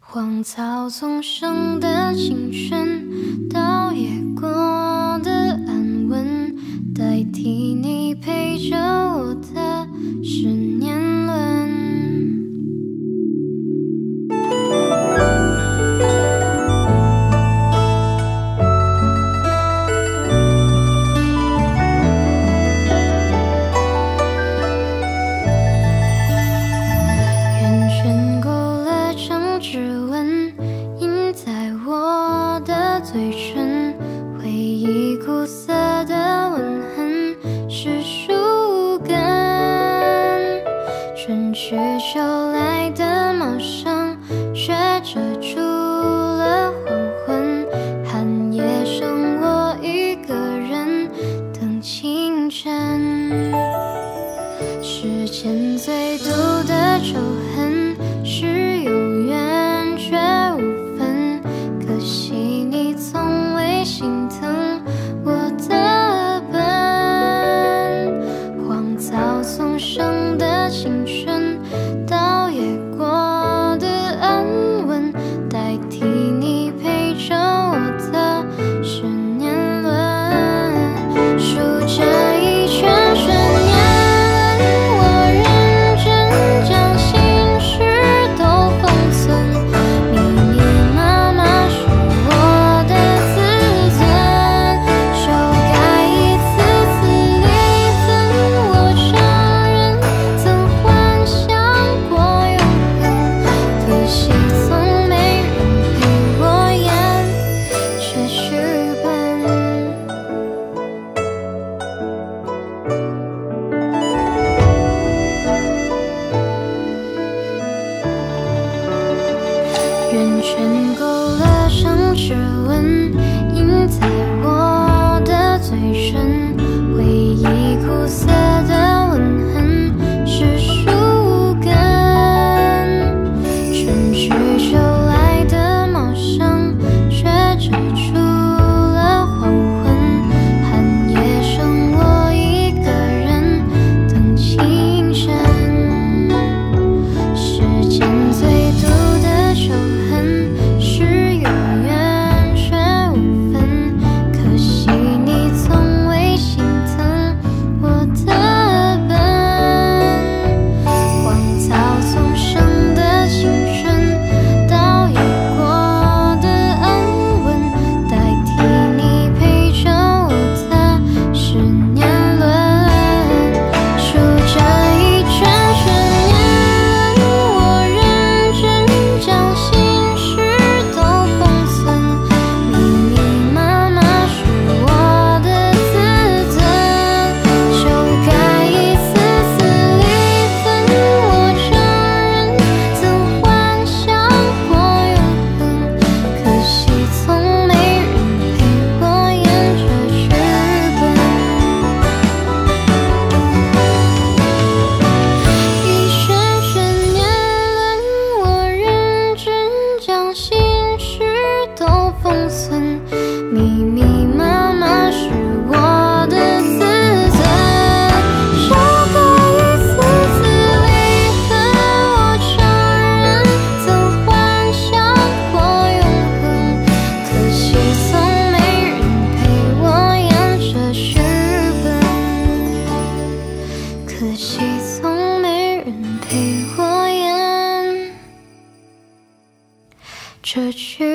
荒草丛生的青春倒也过的嘴唇，回忆苦涩的吻痕，是树根。春去秋来的茂盛，却遮住了黄昏。寒夜剩我一个人等清晨，时间最。圈勾勒成指纹。失去